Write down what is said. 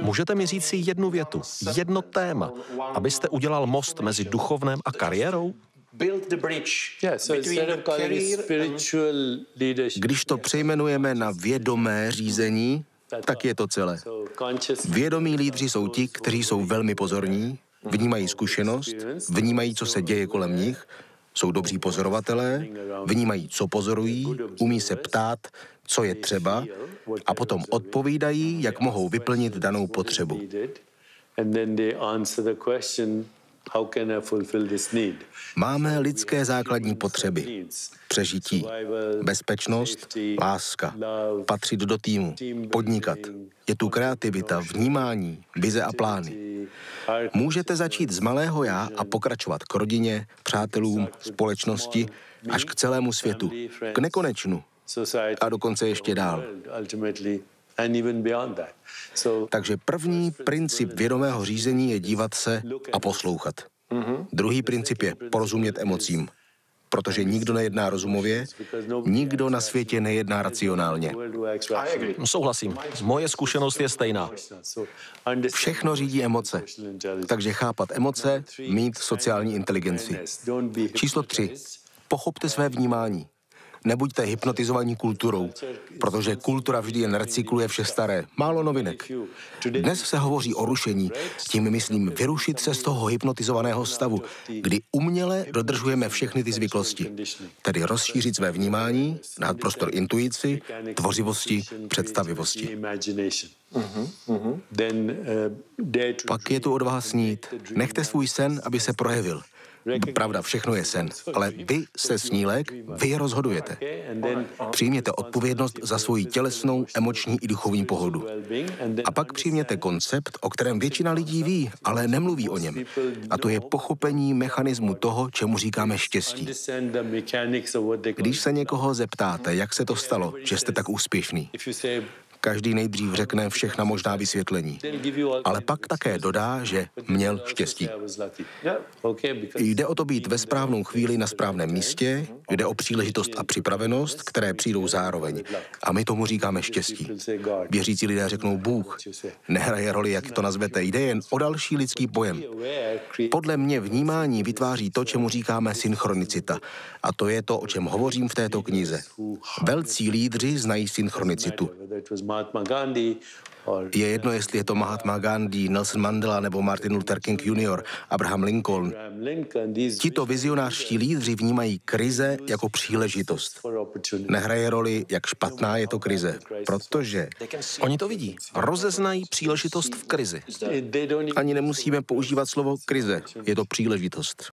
Můžete mi říct si jednu větu, jedno téma, abyste udělal most mezi duchovném a kariérou? Když to přejmenujeme na vědomé řízení, tak je to celé. Vědomí lídři jsou ti, kteří jsou velmi pozorní, vnímají zkušenost, vnímají, co se děje kolem nich, jsou dobří pozorovatelé, vnímají, co pozorují, umí se ptát, co je třeba a potom odpovídají, jak mohou vyplnit danou potřebu. Máme lidské základní potřeby. Přežití, bezpečnost, láska, patřit do týmu, podnikat. Je tu kreativita, vnímání, vize a plány. Můžete začít z malého já a pokračovat k rodině, přátelům, společnosti, až k celému světu, k nekonečnu a dokonce ještě dál. Takže první princip vědomého řízení je dívat se a poslouchat. Druhý princip je porozumět emocím, protože nikdo nejedná rozumově, nikdo na světě nejedná racionálně. Souhlasím. Moje zkušenost je stejná. Všechno řídí emoce. Takže chápat emoce, mít sociální inteligenci. Číslo tři. Pochopte své vnímání. Nebuďte hypnotizovaní kulturou, protože kultura vždy jen recykluje vše staré. Málo novinek. Dnes se hovoří o rušení, tím myslím vyrušit se z toho hypnotizovaného stavu, kdy uměle dodržujeme všechny ty zvyklosti. Tedy rozšířit své vnímání, dát prostor intuici, tvořivosti, představivosti. Pak je tu odvaha snít. Nechte svůj sen, aby se projevil. Pravda, všechno je sen, ale vy jste snílek, vy je rozhodujete. Přijměte odpovědnost za svoji tělesnou, emoční i duchovní pohodu. A pak přijměte koncept, o kterém většina lidí ví, ale nemluví o něm. A to je pochopení mechanismu toho, čemu říkáme štěstí. Když se někoho zeptáte, jak se to stalo, že jste tak úspěšný, Každý nejdřív řekne všechna možná vysvětlení. Ale pak také dodá, že měl štěstí. Jde o to být ve správnou chvíli na správném místě, jde o příležitost a připravenost, které přijdou zároveň. A my tomu říkáme štěstí. Věřící lidé řeknou Bůh. Nehraje roli, jak to nazvete, jde jen o další lidský pojem. Podle mě vnímání vytváří to, čemu říkáme synchronicita. A to je to, o čem hovořím v této knize. Velcí lídři znají synchronicitu. Je jedno, jestli je to Mahatma Gandhi, Nelson Mandela nebo Martin Luther King Jr., Abraham Lincoln. Tito vizionářští lídři vnímají krize jako příležitost. Nehraje roli, jak špatná je to krize, protože oni to vidí. Rozeznají příležitost v krizi. Ani nemusíme používat slovo krize. Je to příležitost.